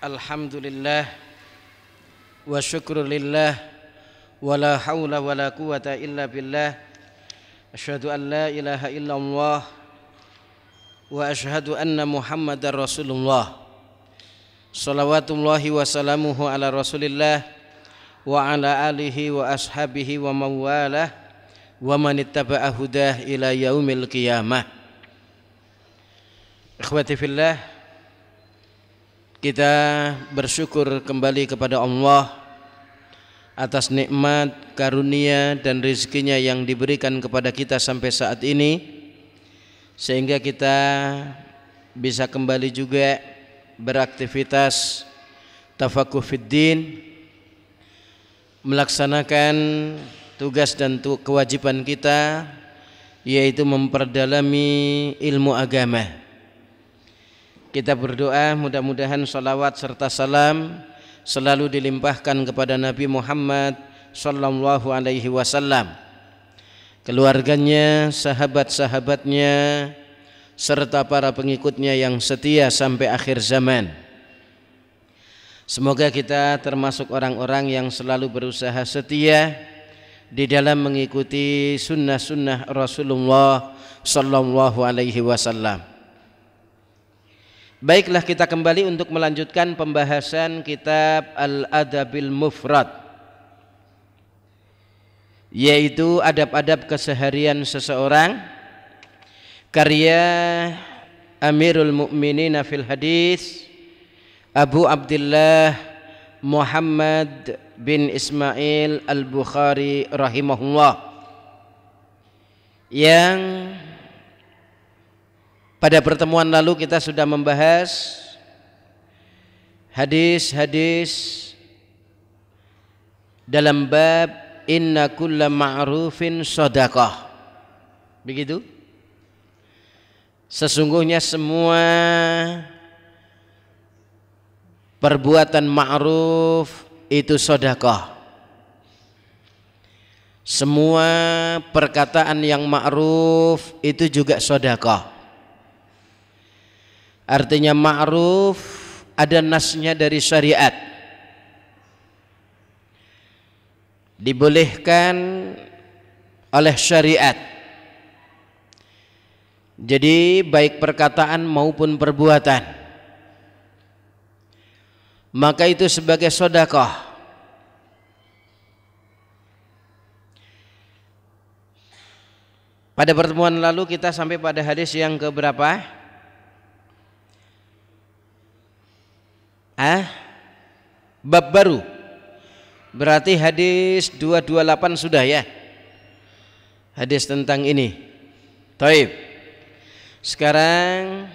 Alhamdulillah wa syukur lillah wa la hawla wa la quwata illa billah Asyhadu an la ilaha illallah wa asyhadu anna muhammadar rasulullah Salawatullahi wa salamuhu ala rasulillah wa ala alihi wa ashabihi wa mawalah wa man ittaba'a hudah ila yaumil qiyamah Ikhwati fillah kita bersyukur kembali kepada Allah atas nikmat, karunia dan rezekinya yang diberikan kepada kita sampai saat ini. Sehingga kita bisa kembali juga beraktivitas tafakuh fiddin melaksanakan tugas dan kewajiban kita yaitu memperdalami ilmu agama kita berdoa mudah-mudahan salawat serta salam selalu dilimpahkan kepada Nabi Muhammad sallallahu alaihi wasallam keluarganya, sahabat-sahabatnya serta para pengikutnya yang setia sampai akhir zaman. Semoga kita termasuk orang-orang yang selalu berusaha setia di dalam mengikuti sunnah-sunnah Rasulullah sallallahu alaihi wasallam. Baiklah kita kembali untuk melanjutkan pembahasan kitab Al-Adabil Mufrad yaitu adab-adab keseharian seseorang. Karya Amirul Mukminin fil Hadis Abu Abdullah Muhammad bin Ismail Al-Bukhari rahimahullah yang pada pertemuan lalu kita sudah membahas hadis-hadis dalam bab inna kulla ma'rufin sadaqah. Begitu? Sesungguhnya semua perbuatan ma'ruf itu sedekah. Semua perkataan yang ma'ruf itu juga sedekah. Artinya ma'ruf ada nasnya dari syariat. Dibolehkan oleh syariat. Jadi baik perkataan maupun perbuatan. Maka itu sebagai sodakoh. Pada pertemuan lalu kita sampai pada hadis yang keberapa? Ah? Bab baru. Berarti hadis 228 sudah ya. Hadis tentang ini. Taib. Sekarang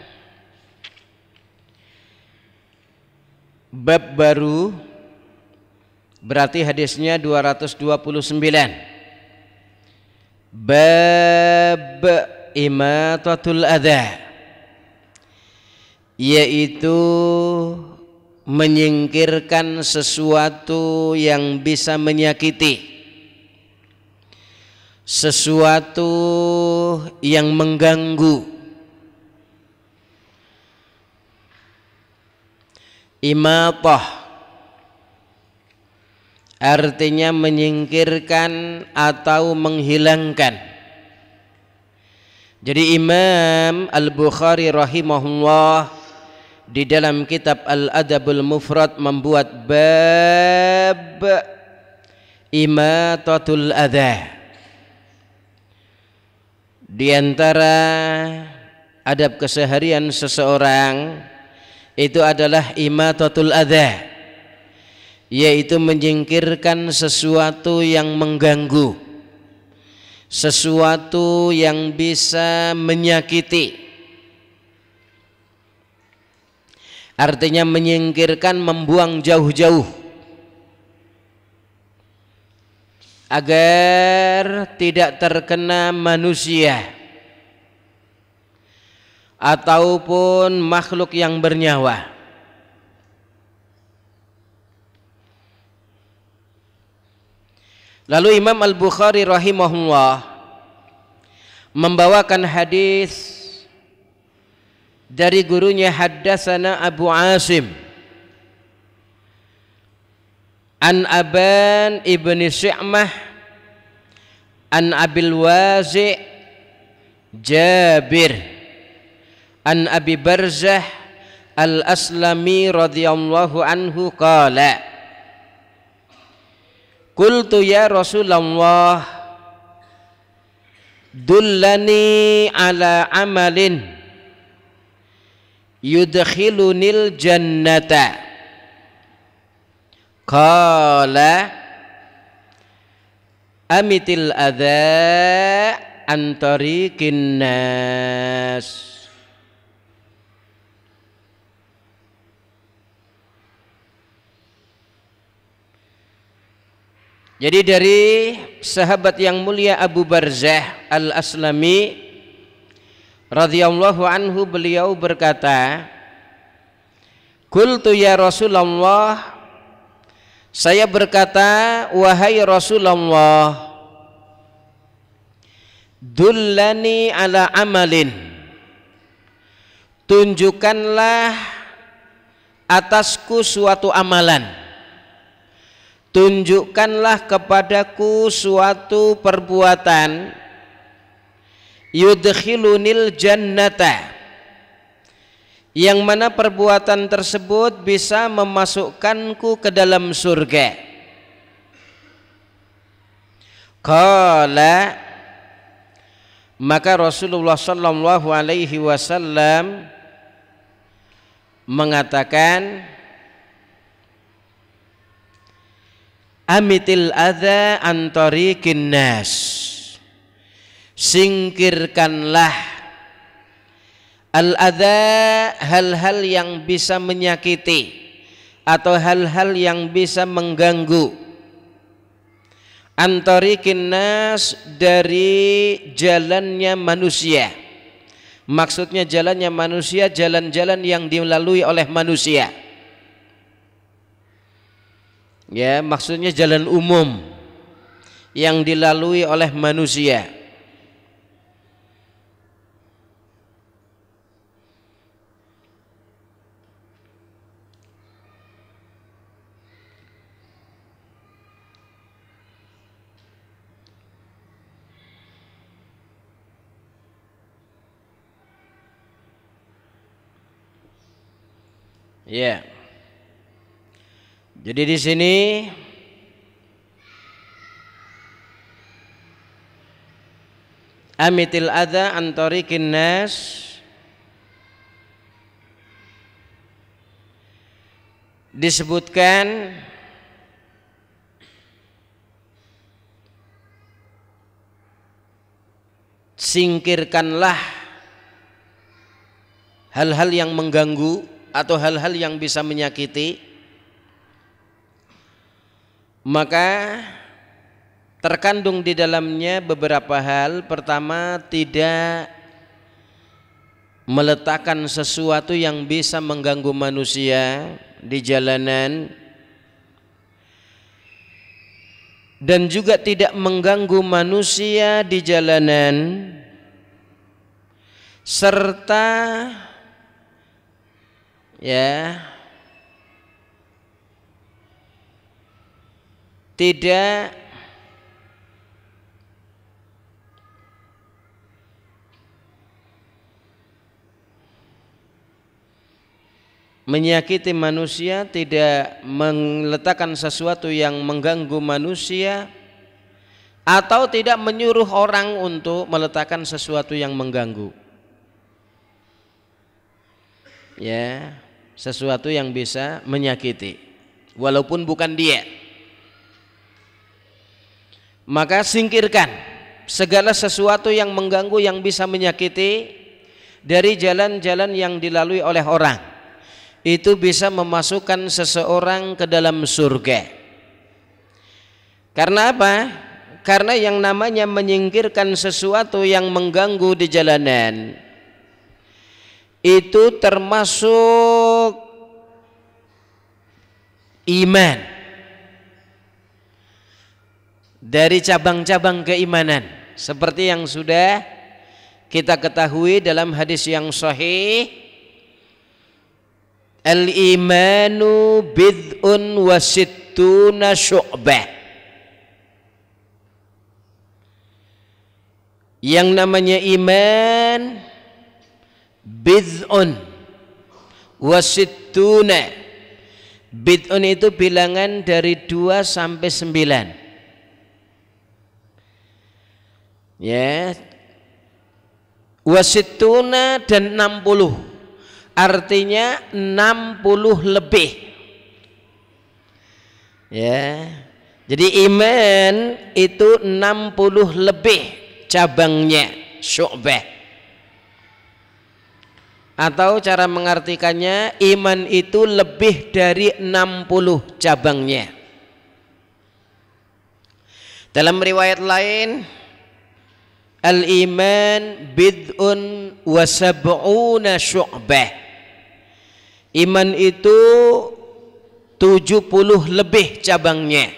bab baru berarti hadisnya 229. Bab imatatul adha yaitu menyingkirkan sesuatu yang bisa menyakiti. Sesuatu yang mengganggu. Imatah. Artinya menyingkirkan atau menghilangkan. Jadi Imam Al-Bukhari rahimahullah di dalam kitab Al-Adabul Mufrad membuat bab imatatul adha. Di antara adab keseharian seseorang itu adalah imatatul adha yaitu menyingkirkan sesuatu yang mengganggu sesuatu yang bisa menyakiti artinya menyingkirkan membuang jauh-jauh. Agar tidak terkena manusia. Ataupun makhluk yang bernyawa. Lalu Imam Al-Bukhari rahimahullah membawakan hadis dari gurunya haddatsana Abu Asim. An Aban ibni Sy'mah An Abil Wazi' Jabir. An Abi Barzah Al-Aslami radhiyallahu anhu qala. Qultu ya Rasulullah Dullani ala amalin yudkhilunil jannata. Qala Amitil adha antarikin nas? Jadi dari sahabat yang mulia Abu Barzah Al-Aslami radhiyallahu anhu beliau berkata, "Qultu ya Rasulullah" Saya berkata, "Wahai Rasulullah, dullani ala amalin." Tunjukkanlah atasku suatu amalan tunjukkanlah kepadaku suatu perbuatan yudkhilunil jannata. Yang mana perbuatan tersebut bisa memasukkanku ke dalam surga. Kala maka Rasulullah sallallahu alaihi wasallam mengatakan amitil adha antarikin nas singkirkanlah. Al adha hal-hal yang bisa menyakiti atau hal-hal yang bisa mengganggu. Antarikin nas dari jalannya manusia. Maksudnya jalannya manusia jalan-jalan yang dilalui oleh manusia. Ya maksudnya jalan umum yang dilalui oleh manusia Ya. Jadi di sini amitil adha antarikin nas disebutkan singkirkanlah hal-hal yang mengganggu atau hal-hal yang bisa menyakiti maka terkandung di dalamnya beberapa hal. Pertama tidak meletakkan sesuatu yang bisa mengganggu manusia di jalanan dan juga tidak mengganggu manusia di jalanan serta ya. Tidak. Menyakiti manusia, tidak meletakkan sesuatu yang mengganggu manusia atau tidak menyuruh orang untuk meletakkan sesuatu yang mengganggu. Ya, sesuatu yang bisa menyakiti walaupun bukan dia. Maka singkirkan segala sesuatu yang mengganggu yang bisa menyakiti dari jalan-jalan yang dilalui oleh orang. Itu bisa memasukkan seseorang ke dalam surga. Karena apa? karena yang namanya menyingkirkan sesuatu yang mengganggu di jalanan itu termasuk iman. Dari cabang-cabang keimanan. Seperti yang sudah kita ketahui dalam hadis yang sahih al imanu bid'un wasit sittuna syu'bah. Yang namanya iman bid'un. Wasittuna bid'un itu bilangan dari 2 sampai 9 ya. Wasittuna dan 60 artinya 60 lebih. Ya. Jadi iman itu 60 lebih cabangnya syu'bah atau cara mengartikannya iman itu lebih dari 60 cabangnya. Dalam riwayat lain al iman bid'un wa sab'una syu'bah. Iman itu 70 lebih cabangnya.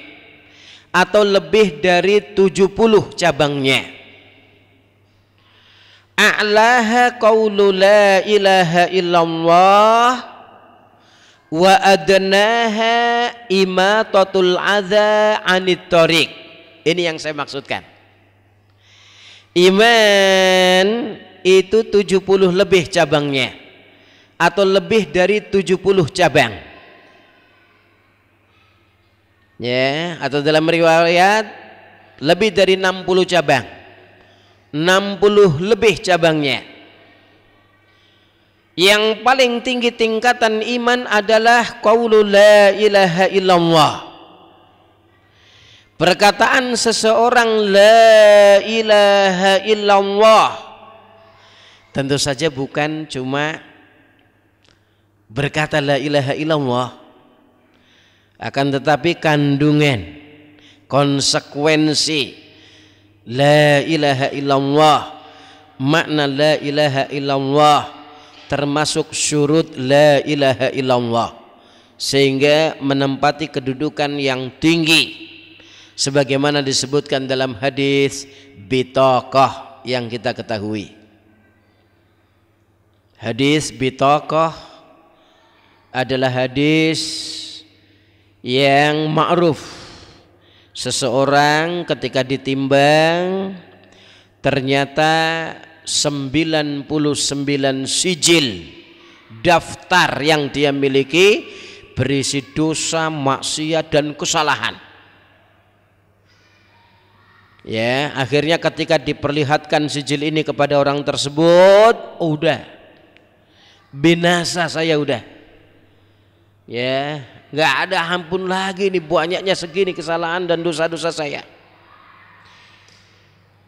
Atau lebih dari 70 cabangnya a'laha qawlu la ilaha illallah wa adnaha imatatul adha anit tariq. Ini yang saya maksudkan. Iman itu 70 lebih cabangnya atau lebih dari 70 cabang. Ya atau dalam riwayat lebih dari 60 cabang 60 lebih cabangnya. Yang paling tinggi tingkatan iman adalah qaulul la ilaha illallah. Perkataan seseorang la ilaha illallah tentu saja bukan cuma berkata la ilaha illallah akan tetapi kandungan konsekuensi La ilaha illallah. Makna la ilaha illallah Termasuk syurut la ilaha illallah. Sehingga menempati kedudukan yang tinggi. Sebagaimana disebutkan dalam hadis Bitokoh yang kita ketahui. Hadis bitokoh adalah hadis yang ma'ruf seseorang ketika ditimbang ternyata 99 sijil daftar yang dia miliki berisi dosa, maksiat dan kesalahan. Ya, akhirnya ketika diperlihatkan sijil ini kepada orang tersebut, udah binasa saya udah. Ya, nggak ada ampun lagi nih banyaknya segini kesalahan dan dosa-dosa saya.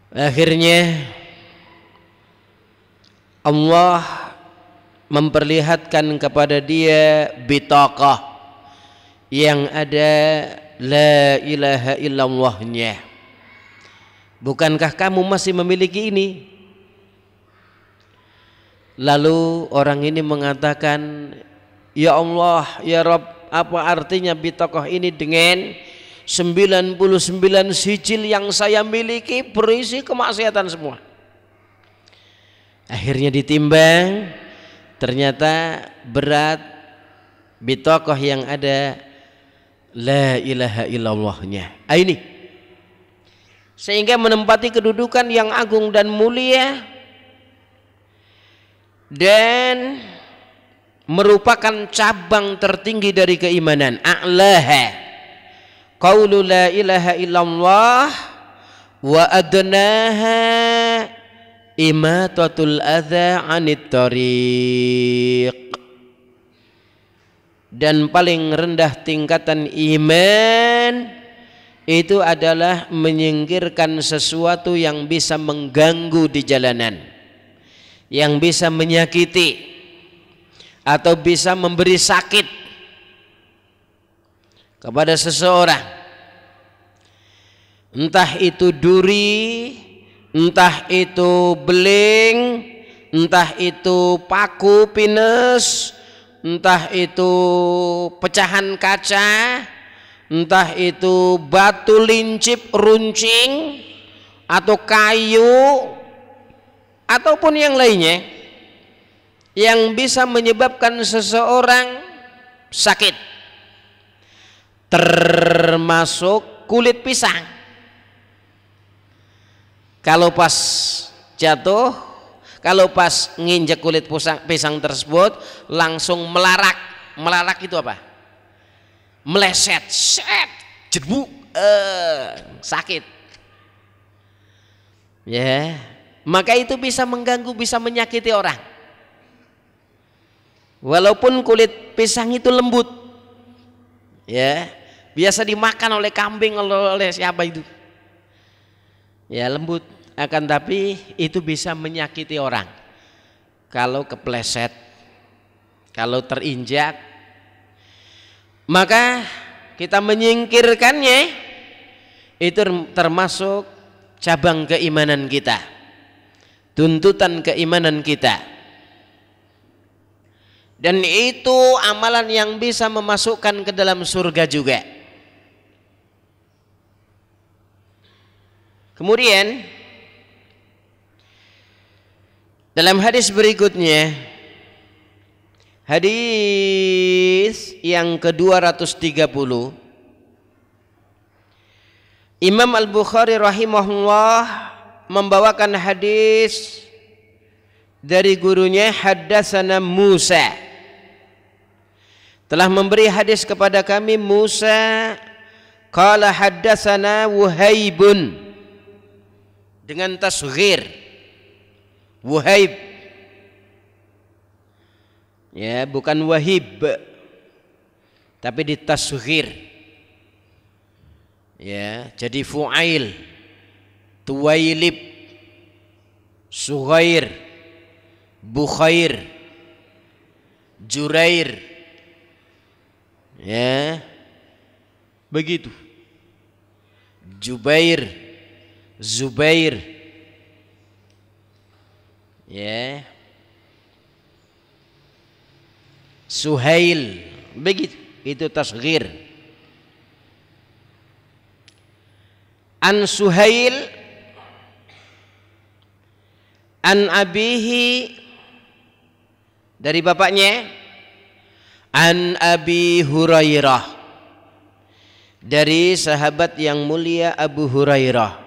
Akhirnya Allah memperlihatkan kepada dia bitaqah yang ada la ilaha illallahnya. Bukankah kamu masih memiliki ini? Lalu orang ini mengatakan ya Allah ya Rabb apa artinya bitokoh ini dengan 99 sijil yang saya miliki berisi kemaksiatan semua? Akhirnya ditimbang ternyata berat bitokoh yang ada la ilaha illallahnya. Ah, ini. Sehingga menempati kedudukan yang agung dan mulia dan merupakan cabang tertinggi dari keimanan. A'laha. Qaulu la ilaha illallah wa adnaha imatatul adha anit tariq. Dan paling rendah tingkatan iman itu adalah menyingkirkan sesuatu yang bisa mengganggu di jalanan yang bisa menyakiti atau bisa memberi sakit kepada seseorang. Entah itu duri entah itu beling entah itu paku pinus entah itu pecahan kaca entah itu batu lincip runcing atau kayu ataupun yang lainnya yang bisa menyebabkan seseorang sakit. Termasuk kulit pisang. Kalau pas jatuh kalau pas nginjek kulit pisang, tersebut langsung melarak. Melarak itu apa? Meleset. Set. Jebu eh, sakit. Ya. Maka itu bisa mengganggu bisa menyakiti orang walaupun kulit pisang itu lembut ya biasa dimakan oleh kambing oleh siapa itu. Ya lembut. Akan tapi itu bisa menyakiti orang. Kalau kepleset kalau terinjak maka kita menyingkirkannya. Itu termasuk cabang keimanan kita tuntutan keimanan kita dan itu amalan yang bisa memasukkan ke dalam surga juga. Kemudian dalam hadis berikutnya hadis yang ke-230 Imam Al-Bukhari rahimahullah membawakan hadis dari gurunya Haddasana Musa telah memberi hadis kepada kami Musa qala haddatsana Wuhaibun. Dengan tasghir. Wuhaib. Ya bukan Wahib. Tapi ditasghir ya jadi Fuail. Tuwailib. Sughair Bukhair. Jurair ya. Begitu. Jubair. Zubair. Ya. Suhail. Begitu. Itu tasghir. An Suhail. An abihi. Dari bapaknya An Abi Hurairah. Dari sahabat yang mulia Abu Hurairah.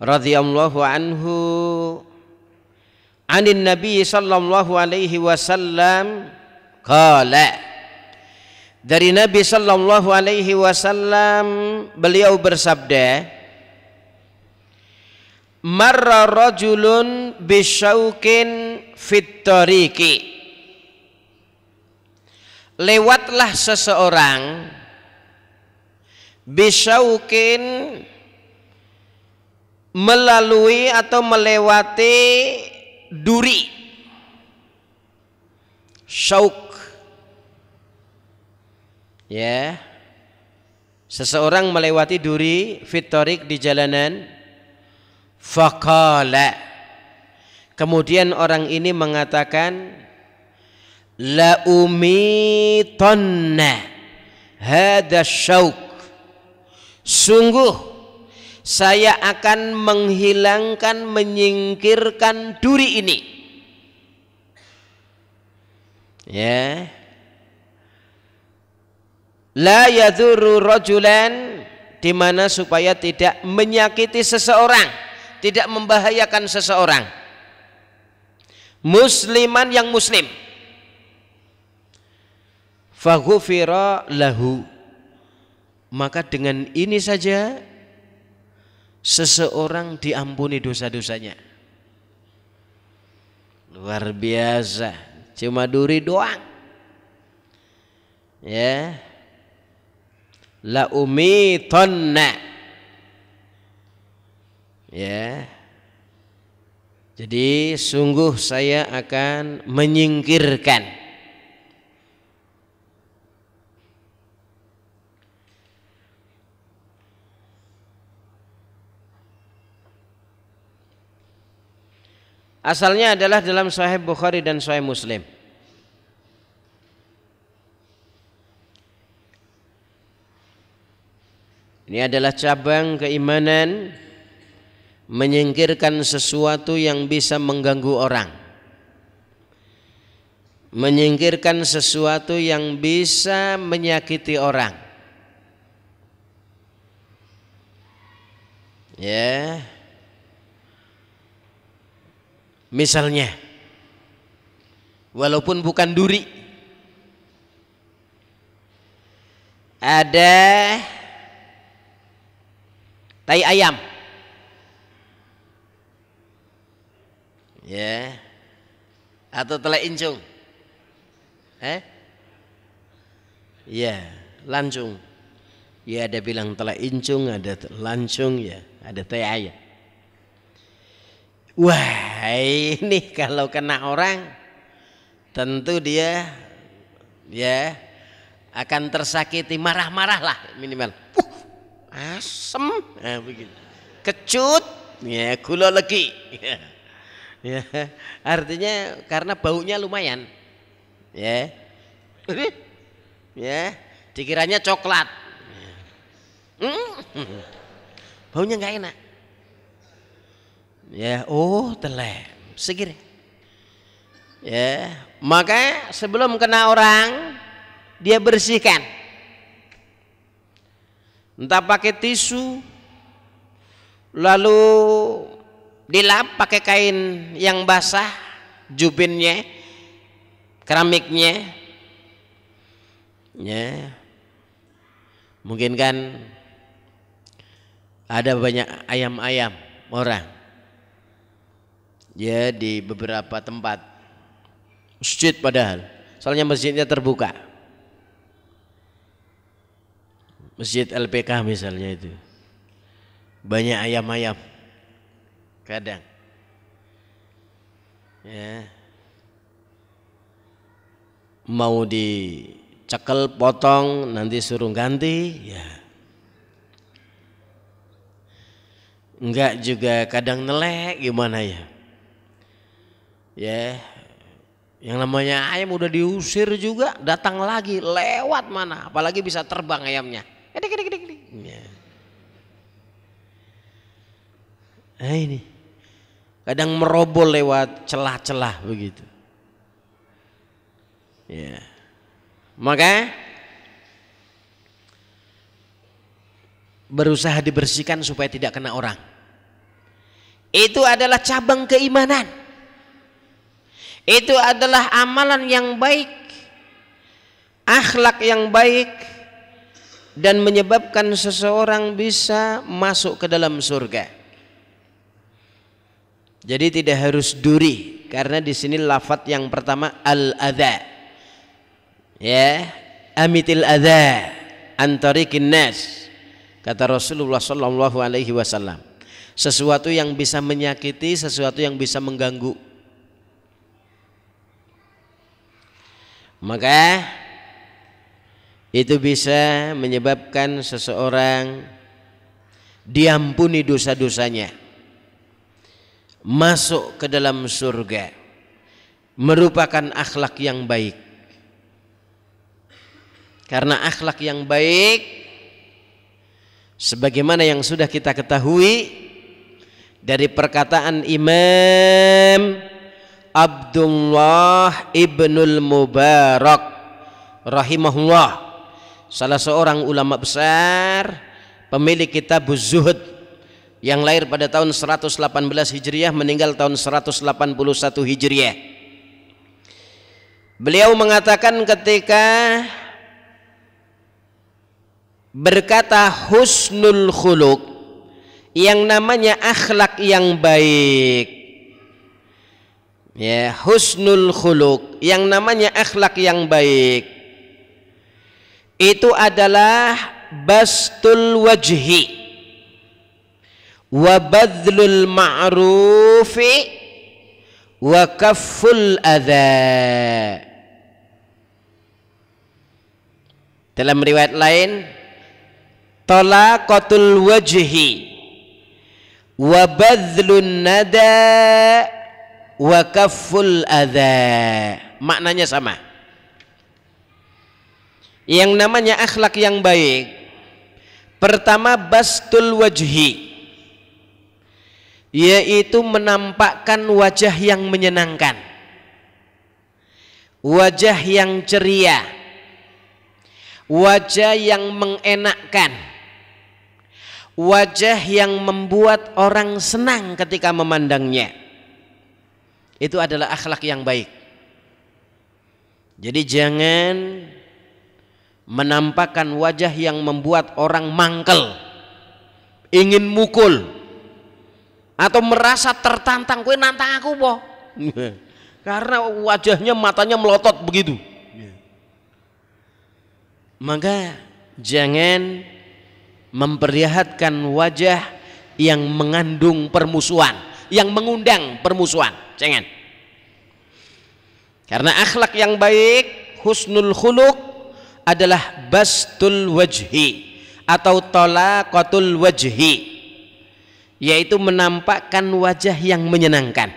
Radhiyallahu anhu. Anin Nabi sallallahu alaihi wasallam qala. Dari Nabi sallallahu alaihi wasallam beliau bersabda marra rajulun bisyaukin fit tariqi lewatlah seseorang bisaukin melalui atau melewati duri. Syauk ya. Seseorang melewati duri fitorik di jalanan. Fakala kemudian orang ini mengatakan la umitanna hada sungguh saya akan menghilangkan menyingkirkan duri ini. Ya. La yadhuru rajulan di mana supaya tidak menyakiti seseorang tidak membahayakan seseorang. Musliman yang muslim faghufira lahu. Maka dengan ini saja seseorang diampuni dosa-dosanya. Luar biasa. Cuma duri doang. Ya. La umitonna. Ya. Jadi sungguh saya akan menyingkirkan Asalnya adalah dalam Sahih Bukhari dan Sahih Muslim. Ini adalah cabang keimanan menyingkirkan sesuatu yang bisa mengganggu orang. Menyingkirkan sesuatu yang bisa menyakiti orang. Ya. Yeah. Misalnya. Walaupun bukan duri. Ada tai ayam. Ya. Atau telek incung. Eh? Ya lancung. Ya ada bilang telek incung ada lancung ya ada tai ayam Wah ini kalau kena orang tentu dia ya akan tersakiti marah-marah lah minimal. Uh, asem nah, begitu. Kecut ya gula lagi. Ya. ya. Artinya karena baunya lumayan. Ya. Ya, dikiranya coklat. Hmm. Baunya nggak enak ya oh telem segini. Ya maka sebelum kena orang dia bersihkan. Entah pakai tisu lalu dilap pakai kain yang basah jubinnya keramiknya. Ya mungkin kan ada banyak ayam-ayam orang ya di beberapa tempat. Masjid padahal. Soalnya masjidnya terbuka. Masjid LPK misalnya itu. Banyak ayam-ayam. Kadang. Ya. Mau dicekel potong nanti suruh ganti ya. Enggak juga kadang nelek gimana ya ya yang namanya ayam udah diusir juga datang lagi lewat mana? Apalagi bisa terbang ayamnya. Gede gede gede gede ya. nah ini. Kadang merobol lewat celah-celah begitu. Ya. Maka berusaha dibersihkan supaya tidak kena orang. Itu adalah cabang keimanan itu adalah amalan yang baik, akhlak yang baik dan menyebabkan seseorang bisa masuk ke dalam surga. Jadi tidak harus duri karena di sini lafat yang pertama al adha. Ya, amitil adha antarikin nas. Kata Rasulullah sallallahu alaihi wasallam. Sesuatu yang bisa menyakiti, sesuatu yang bisa mengganggu. Maka itu bisa menyebabkan seseorang diampuni dosa-dosanya masuk ke dalam surga merupakan akhlak yang baik. Karena akhlak yang baik sebagaimana yang sudah kita ketahui dari perkataan Imam Abdullah ibnul Mubarak rahimahullah. Salah seorang ulama besar pemilik kitab Zuhud yang lahir pada tahun 118 Hijriah meninggal tahun 181 Hijriah. Beliau mengatakan ketika berkata husnul khuluk yang namanya akhlak yang baik ya husnul khuluk yang namanya akhlak yang baik. Itu adalah bastul wajhi. Wa badlul ma'rufi. Wa kafful adha. Dalam riwayat lain talaqatul wajhi. Wa badlun nada wa kafful adha. Maknanya sama. Yang namanya akhlak yang baik pertama bastul wajhi yaitu menampakkan wajah yang menyenangkan wajah yang ceria wajah yang mengenakkan wajah yang membuat orang senang ketika memandangnya itu adalah akhlak yang baik. Jadi jangan menampakkan wajah yang membuat orang mangkel ingin mukul atau merasa tertantang kue nantang aku po? Karena wajahnya matanya melotot begitu. Maka jangan memperlihatkan wajah yang mengandung permusuhan, yang mengundang permusuhan. Jangan. Karena akhlak yang baik, husnul khuluq adalah bastul wajhi atau tolaqatul wajhi yaitu menampakkan wajah yang menyenangkan.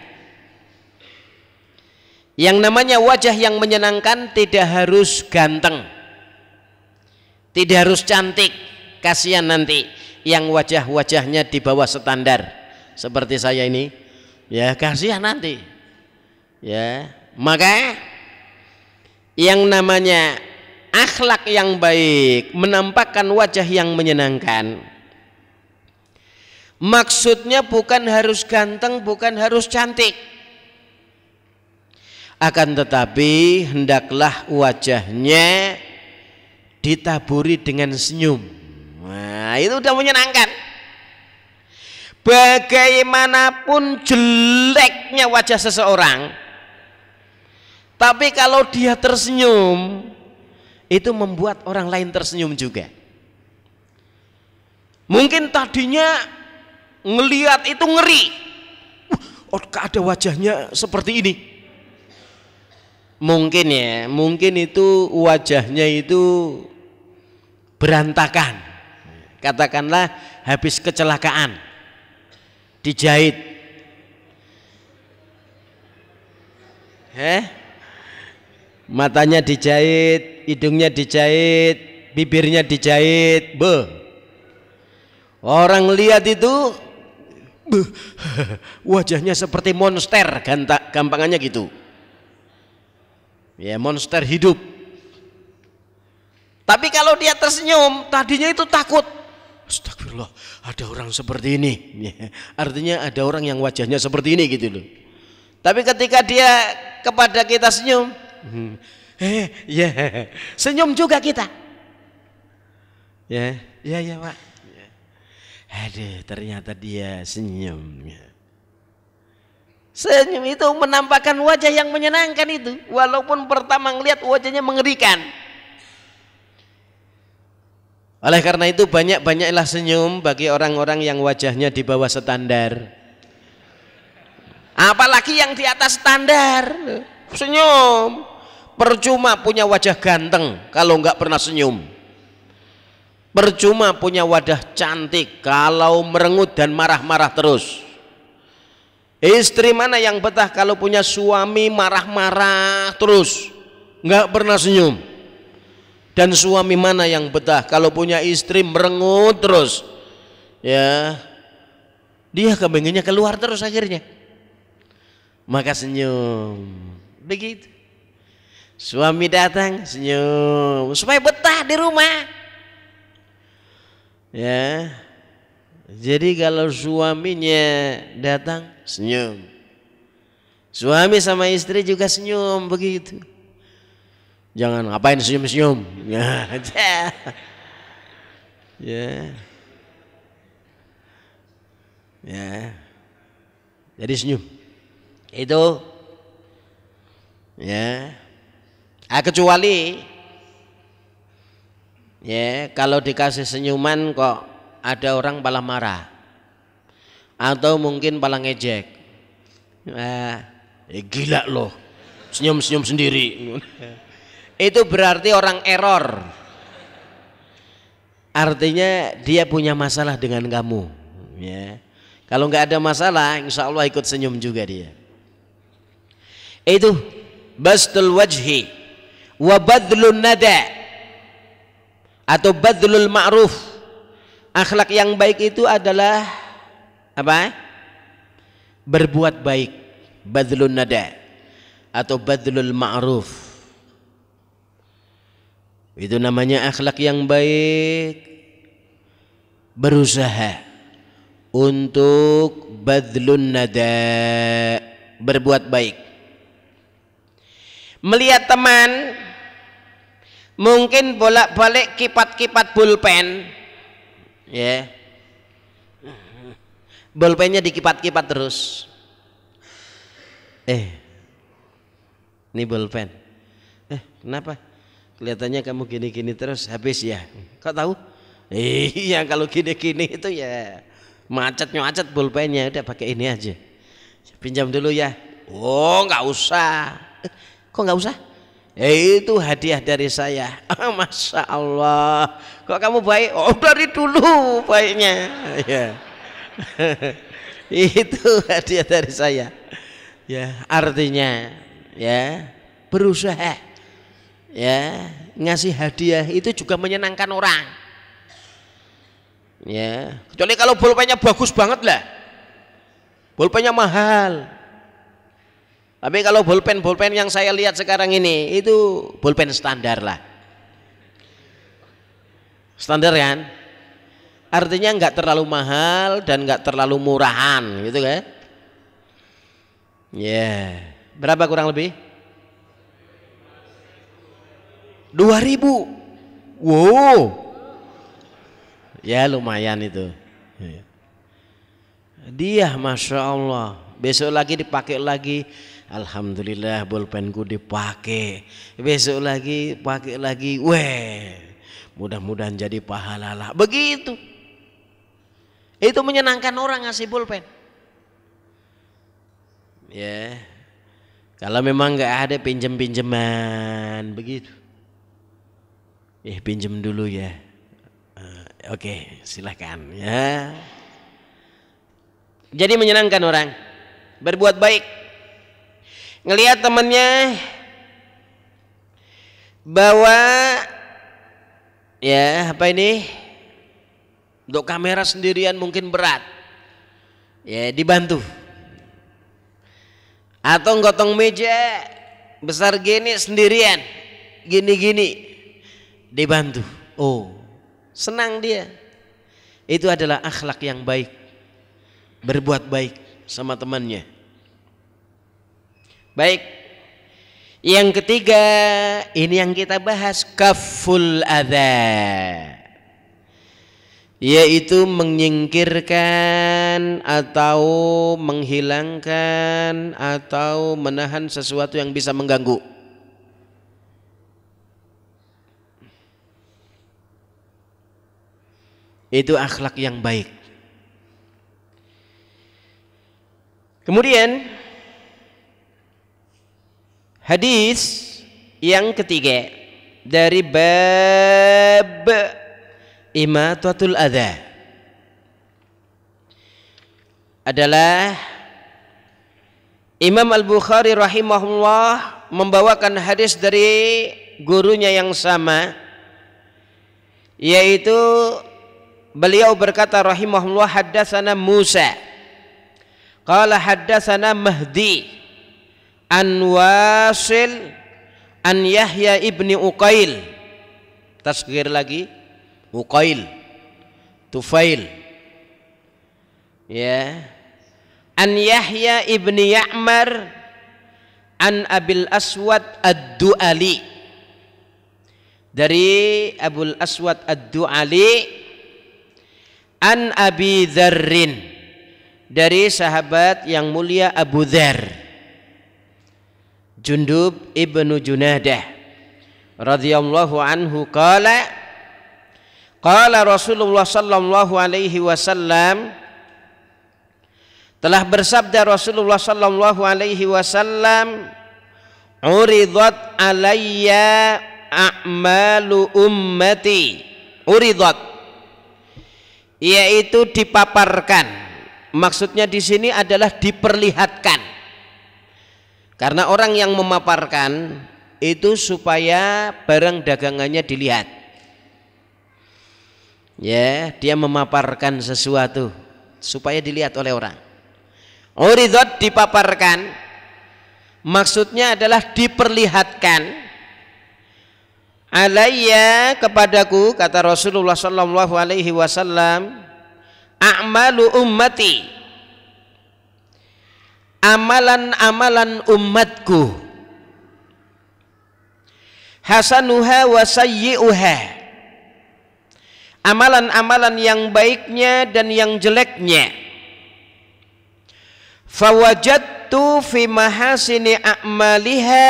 Yang namanya wajah yang menyenangkan tidak harus ganteng. Tidak harus cantik, kasihan nanti yang wajah-wajahnya di bawah standar seperti saya ini. Ya kasihan nanti. Ya maka yang namanya akhlak yang baik menampakkan wajah yang menyenangkan maksudnya bukan harus ganteng bukan harus cantik. Akan tetapi hendaklah wajahnya ditaburi dengan senyum. Nah, itu udah menyenangkan. Bagaimanapun jeleknya wajah seseorang, tapi kalau dia tersenyum, itu membuat orang lain tersenyum juga. Mungkin tadinya ngeliat itu ngeri. Oh, ada wajahnya seperti ini. Mungkin ya, mungkin itu wajahnya itu berantakan katakanlah habis kecelakaan dijahit. Eh matanya dijahit hidungnya dijahit bibirnya dijahit be. Orang lihat itu wajahnya seperti monster gampangannya gitu. Ya monster hidup. Tapi kalau dia tersenyum tadinya itu takut Astagfirullah, ada orang seperti ini. Artinya ada orang yang wajahnya seperti ini gitu loh. Tapi ketika dia kepada kita senyum, eh, ya, senyum juga kita. Ya, ya, ya, Pak. Aduh, ternyata dia senyum. Senyum itu menampakkan wajah yang menyenangkan itu. Walaupun pertama ngelihat wajahnya mengerikan. Oleh karena itu banyak-banyaklah senyum bagi orang-orang yang wajahnya di bawah standar. Apalagi yang di atas standar. Senyum. Percuma punya wajah ganteng kalau enggak pernah senyum. Percuma punya wajah cantik kalau merengut dan marah-marah terus. Istri mana yang betah kalau punya suami marah-marah terus, enggak pernah senyum dan suami mana yang betah? Kalau punya istri merengut terus. Ya. Dia kepengennya keluar terus akhirnya. Maka senyum. Begitu. Suami datang senyum. Supaya betah di rumah. Ya. Jadi kalau suaminya datang senyum. Suami sama istri juga senyum begitu Jangan ngapain senyum-senyum. Ya. ya. Ya. Jadi senyum. Itu ya. Ah, kecuali ya kalau dikasih senyuman kok ada orang malah marah atau mungkin malah ngejek. Ah, eh, gila loh. Senyum-senyum sendiri itu berarti orang error. Artinya dia punya masalah dengan kamu ya. Kalau nggak ada masalah insya Allah ikut senyum juga dia. Itu bastul wajhi wa badlun nada atau badlul ma'ruf. Akhlak yang baik itu adalah apa? Berbuat baik badlun nada atau badlul ma'ruf itu namanya akhlak yang baik. berusaha untuk badlun nada berbuat baik. Melihat teman mungkin bolak-balik kipat-kipat pulpen ya. Bolpennya dikipat-kipat terus. Eh ini bolpen eh kenapa kelihatannya kamu gini-gini terus habis ya kok tahu iya kalau gini-gini itu ya macet macet bolpennya udah pakai ini aja pinjam dulu ya oh nggak usah eh, kok nggak usah Eh, itu hadiah dari saya. Ah, Masya Allah. Kok kamu baik? Oh dari dulu baiknya. Ya. itu hadiah dari saya. Ya, artinya ya berusaha ya ngasih hadiah itu juga menyenangkan orang. Ya, kecuali kalau pulpennya bagus banget lah. Pulpennya mahal. Tapi kalau bolpen-bolpen yang saya lihat sekarang ini itu bolpen standar lah. Standar kan? Artinya nggak terlalu mahal dan nggak terlalu murahan gitu kan? Ya. Yeah. Berapa kurang lebih? Dua ribu. Wow. Ya lumayan itu. Dia masya Allah. Besok lagi dipakai lagi Alhamdulillah bolpenku dipakai. Besok lagi pakai lagi. Weh, mudah-mudahan jadi pahala lah. Begitu. Itu menyenangkan orang ngasih pulpen. Ya. Kalau memang nggak ada pinjem-pinjeman begitu. Eh pinjem dulu ya. Uh, Oke, okay, silahkan ya. Jadi menyenangkan orang. Berbuat baik. Ngelihat temennya bawa ya apa ini? Untuk kamera sendirian mungkin berat. Ya dibantu. Atau gotong meja besar gini sendirian. Gini-gini dibantu oh senang dia itu adalah akhlak yang baik berbuat baik sama temannya Baik. Yang ketiga, ini yang kita bahas kaful adha. Yaitu menyingkirkan atau menghilangkan atau menahan sesuatu yang bisa mengganggu. Itu akhlak yang baik. Kemudian Hadis yang ketiga dari bab imatatul adha adalah Imam Al-Bukhari rahimahullah membawakan hadis dari gurunya yang sama yaitu beliau berkata rahimahullah haddatsana Musa. Qala haddatsana Mahdi an Wasil an Yahya ibni Uqail. Tasgir lagi Uqail Tufail. Ya. An Yahya ibni Ya'mar an Abil Aswad Ad-Du'ali. Dari Abul Aswad Ad-Du'ali an Abi Dzarrin. Dari sahabat yang mulia Abu Dzar. Jundub ibnu Junadah. Radhiyallahu anhu qala qala Rasulullah sallallahu alaihi wasallam telah bersabda Rasulullah sallallahu alaihi wasallam uridat alayya a'malu ummati. Uridat yaitu dipaparkan maksudnya di sini adalah diperlihatkan karena orang yang memaparkan itu supaya barang dagangannya dilihat. Ya, dia memaparkan sesuatu supaya dilihat oleh orang. Uridot dipaparkan maksudnya adalah diperlihatkan alayya kepadaku kata Rasulullah sallallahu alaihi wasallam a'malu ummati. Amalan-amalan umatku. Hasanuha wa sayyi'uha. Amalan-amalan yang baiknya dan yang jeleknya. Fawajadtu fi mahasini a'maliha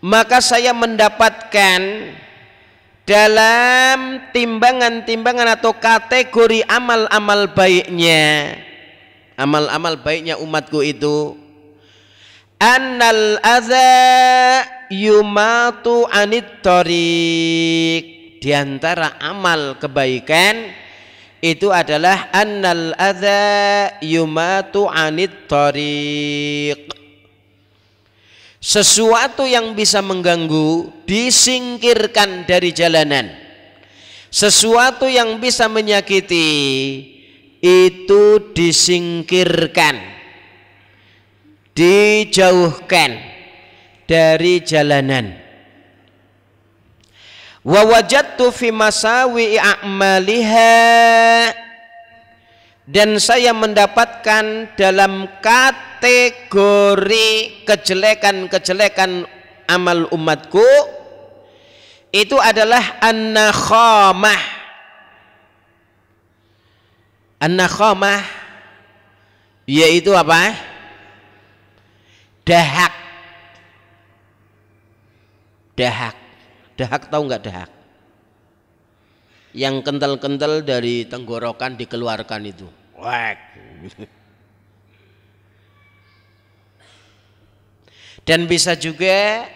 maka saya mendapatkan dalam timbangan-timbangan atau kategori amal-amal baiknya amal-amal baiknya umatku itu annal adza yumatu anit tariq. Di antara amal kebaikan itu adalah annal adza yumatu anit tariq sesuatu yang bisa mengganggu disingkirkan dari jalanan. Sesuatu yang bisa menyakiti itu disingkirkan. Dijauhkan dari jalanan. Wa wajadtu fi masawi a'maliha dan saya mendapatkan dalam kategori kejelekan-kejelekan amal umatku itu adalah an-nakhamah. An-nakhamah yaitu apa? Dahak. Dahak. Dahak tahu nggak dahak? Yang kental-kental dari tenggorokan dikeluarkan itu Wek. Dan bisa juga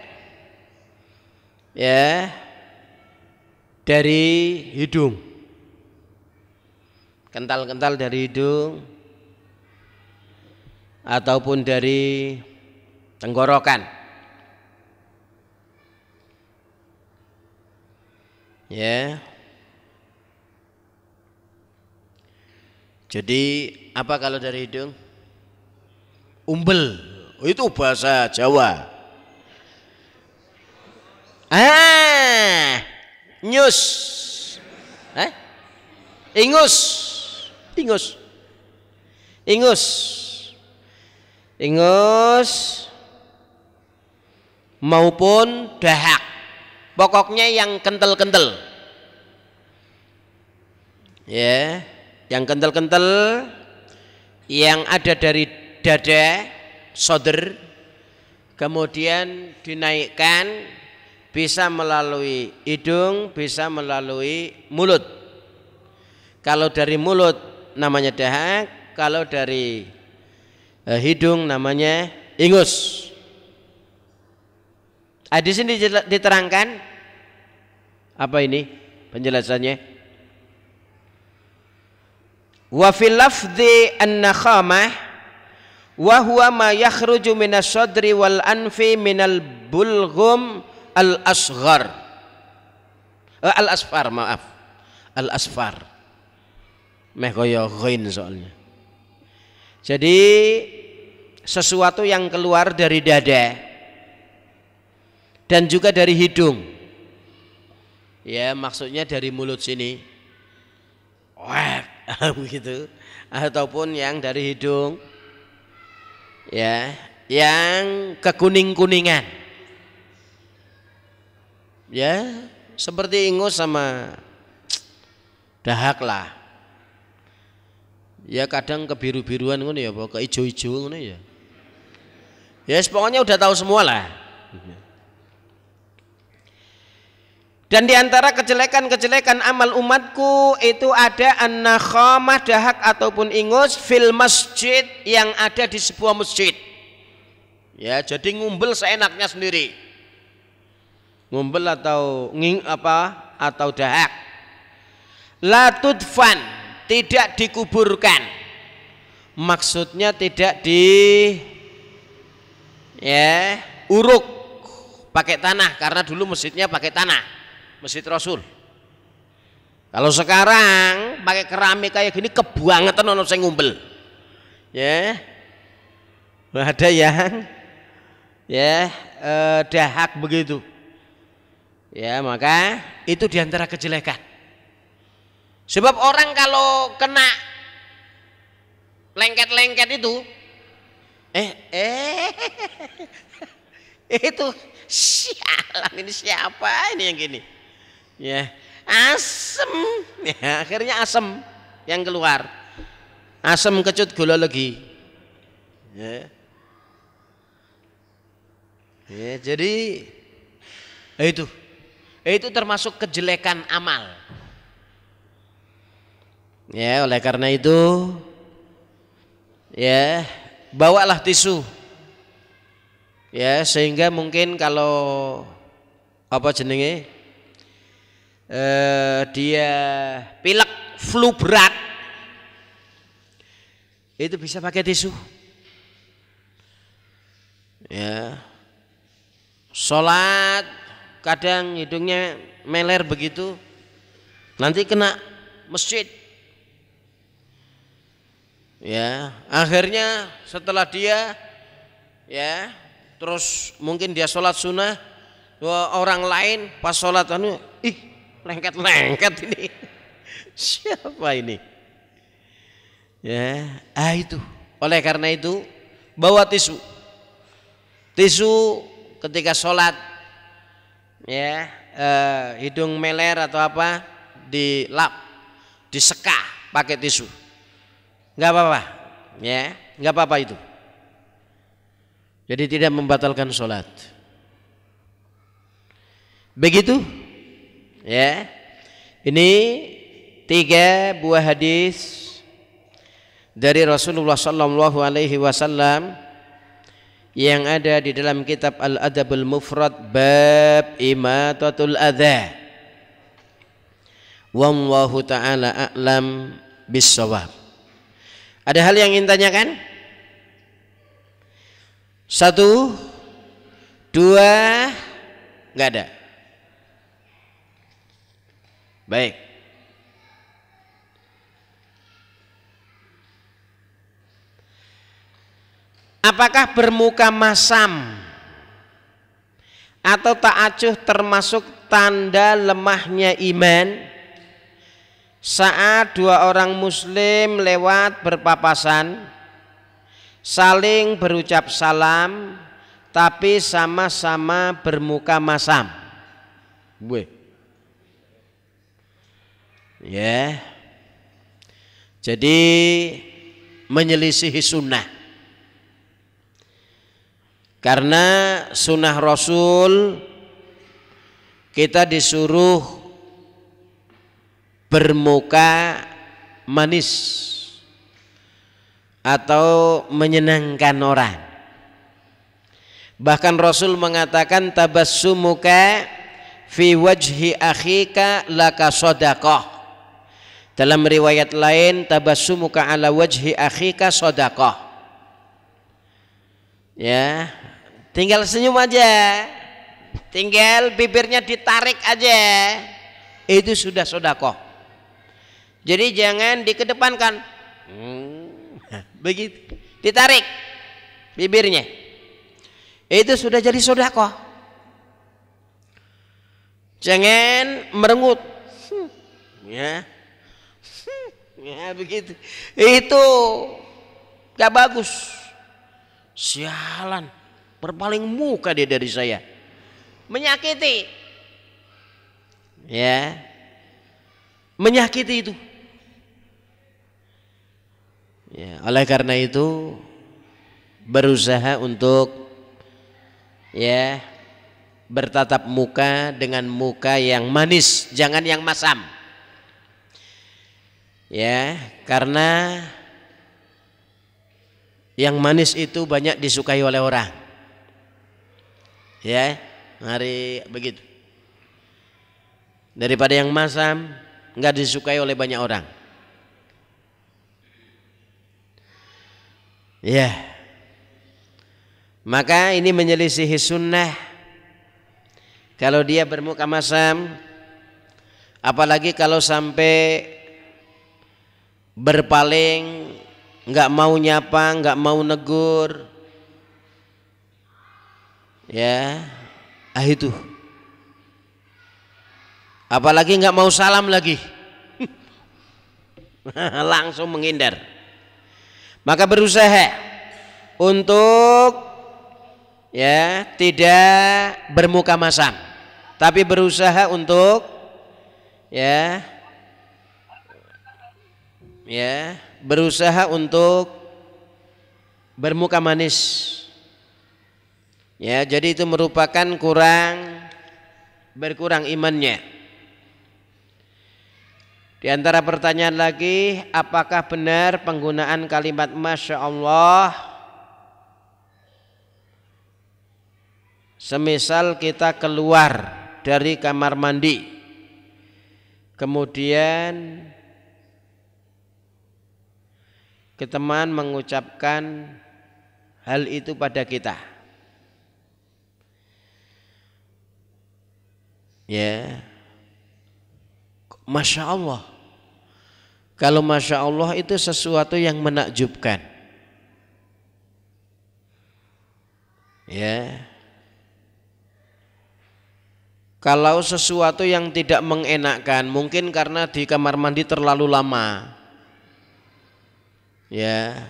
ya dari hidung. Kental-kental dari hidung ataupun dari tenggorokan. Ya. Jadi apa kalau dari hidung? Umbel. Oh, itu bahasa Jawa. Ah, nyus. Eh? Ingus. Ingus. Ingus. Ingus maupun dahak. Pokoknya yang kental-kental. Ya. Yeah yang kental-kental yang ada dari dada soder kemudian dinaikkan bisa melalui hidung bisa melalui mulut. Kalau dari mulut namanya dahak. Kalau dari eh, hidung namanya ingus. Ah, di sini diterangkan. Apa ini penjelasannya Wa fil lafzi an-nakhamah wa huwa ma yakhruju minas sadri wal anfi minal bulghum al asghar. Uh, al asfar maaf. Al asfar. Meh kaya ghain soalnya. Jadi sesuatu yang keluar dari dada dan juga dari hidung. Ya, maksudnya dari mulut sini. Wah, begitu. Ataupun yang dari hidung. Ya yang kekuning-kuningan. Ya seperti ingus sama dahak lah. Ya kadang kebiru-biruan ngono ya ke ijo-ijo ngono ya. Ya pokoknya udah tahu semua lah dan di antara kejelekan-kejelekan amal umatku itu ada an-nakhamah dahak ataupun ingus fil masjid yang ada di sebuah masjid. Ya, jadi ngumbel seenaknya sendiri. Ngumbel atau nging apa atau dahak. La tudfan, tidak dikuburkan. Maksudnya tidak di ya uruk pakai tanah karena dulu masjidnya pakai tanah Masjid Rasul. Kalau sekarang pakai keramik kayak gini kebangetan ono sing ngumpel. Ya. Ada yang ya eh, dahak begitu. Ya, maka itu di antara kejelekan. Sebab orang kalau kena lengket-lengket itu eh eh itu sialan ini siapa ini yang gini ya. Asem. Ya akhirnya asem yang keluar. Asem kecut gula lagi ya. Ya jadi itu. Itu termasuk kejelekan amal. Ya oleh karena itu ya bawalah tisu. Ya sehingga mungkin kalau apa jenenge eh, dia pilek flu berat. Itu bisa pakai tisu. Ya. Sholat kadang hidungnya meler begitu. Nanti kena masjid. Ya akhirnya setelah dia ya terus mungkin dia sholat sunnah orang lain pas sholat anu ih lengket lengket ini. Siapa ini? Ya ah itu. Oleh karena itu bawa tisu. Tisu ketika sholat ya eh, hidung meler atau apa dilap disekah pakai tisu. Nggak apa-apa ya nggak apa-apa itu. Jadi tidak membatalkan sholat. Begitu? Ya. Ini tiga buah hadis dari Rasulullah sallallahu alaihi wasallam yang ada di dalam kitab Al-Adabul Mufrad bab imatatul adza. Wallahu taala a'lam bissawab. Ada hal yang ingin tanyakan? Satu, dua, nggak ada. Baik. Apakah bermuka masam atau tak acuh termasuk tanda lemahnya iman saat dua orang muslim lewat berpapasan saling berucap salam tapi sama-sama bermuka masam. Gue. Ya. Jadi menyelisihi sunnah. Karena sunnah Rasul kita disuruh bermuka manis atau menyenangkan orang. Bahkan Rasul mengatakan tabassumuka fi wajhi akhika laka sadaqah. Dalam riwayat lain tabassumuka ala wajhi akhika sadaqah. Ya, tinggal senyum aja. Tinggal bibirnya ditarik aja. Itu sudah sodakoh. Jadi jangan dikedepankan. Hmm, begitu ditarik bibirnya itu sudah jadi sodako jangan merengut ya ya begitu. Itu gak bagus. Sialan. Berpaling muka dia dari saya. Menyakiti. Ya. Menyakiti itu. Ya, oleh karena itu berusaha untuk ya bertatap muka dengan muka yang manis, jangan yang masam. Ya, karena yang manis itu banyak disukai oleh orang. Ya, hari begitu. Daripada yang masam nggak disukai oleh banyak orang. Ya. Maka ini menyelisihi sunnah. Kalau dia bermuka masam, apalagi kalau sampai berpaling, nggak mau nyapa, nggak mau negur, ya, ah itu. Apalagi nggak mau salam lagi. langsung menghindar maka berusaha untuk ya tidak bermuka masam tapi berusaha untuk ya ya berusaha untuk bermuka manis. Ya jadi itu merupakan kurang berkurang imannya. Di antara pertanyaan lagi apakah benar penggunaan kalimat masya Allah semisal kita keluar dari kamar mandi kemudian ke teman mengucapkan hal itu pada kita. Ya, masya Allah. Kalau masya Allah itu sesuatu yang menakjubkan. Ya. Kalau sesuatu yang tidak mengenakkan, mungkin karena di kamar mandi terlalu lama ya.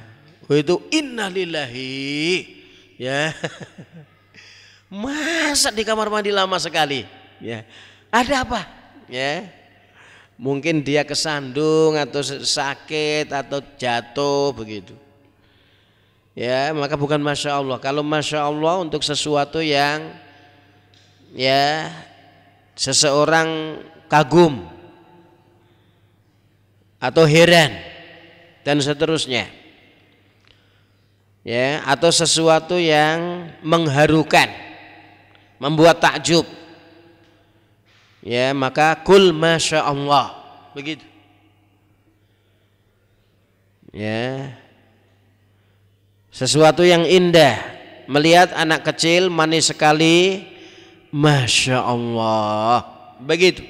Itu innalillahi. Ya. Masa di kamar mandi lama sekali? Ya. Ada apa? Ya. Mungkin dia kesandung atau sakit atau jatuh begitu. Ya maka bukan masya Allah. Kalau masya Allah untuk sesuatu yang ya seseorang kagum atau heran dan seterusnya. Ya, atau sesuatu yang mengharukan, membuat takjub. Ya, maka kul masya Allah. Begitu. Ya. Sesuatu yang indah, melihat anak kecil manis sekali, masya Allah. Begitu.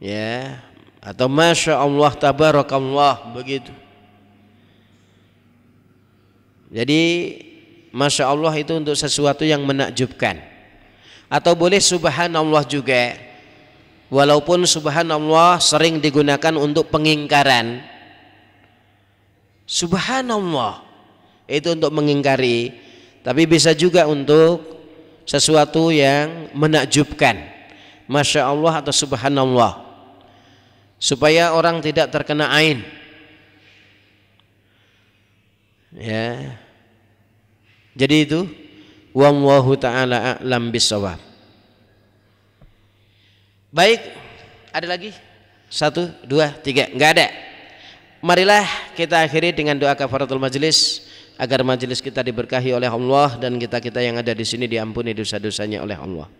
Ya, atau masya Allah tabarakallah begitu. Jadi masya Allah itu untuk sesuatu yang menakjubkan. Atau boleh subhanallah juga. Walaupun subhanallah sering digunakan untuk pengingkaran. Subhanallah itu untuk mengingkari. Tapi bisa juga untuk sesuatu yang menakjubkan. Masya Allah atau subhanallah supaya orang tidak terkena ain. Ya. Jadi itu wallahu taala a'lam bisawab. Baik, ada lagi? Satu, dua, tiga, enggak ada. Marilah kita akhiri dengan doa kafaratul majlis agar majlis kita diberkahi oleh Allah dan kita-kita yang ada di sini diampuni dosa-dosanya oleh Allah.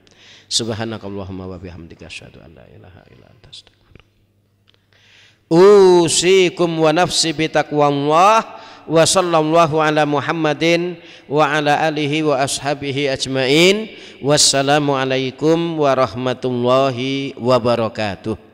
Subhanakallahumma wa bihamdika asyhadu an la ilaha illa anta usikum wa nafsi bitaqwallah wa sallallahu ala Muhammadin wa ala alihi wa ashabihi ajmain. Wassalamu alaikum warahmatullahi wabarakatuh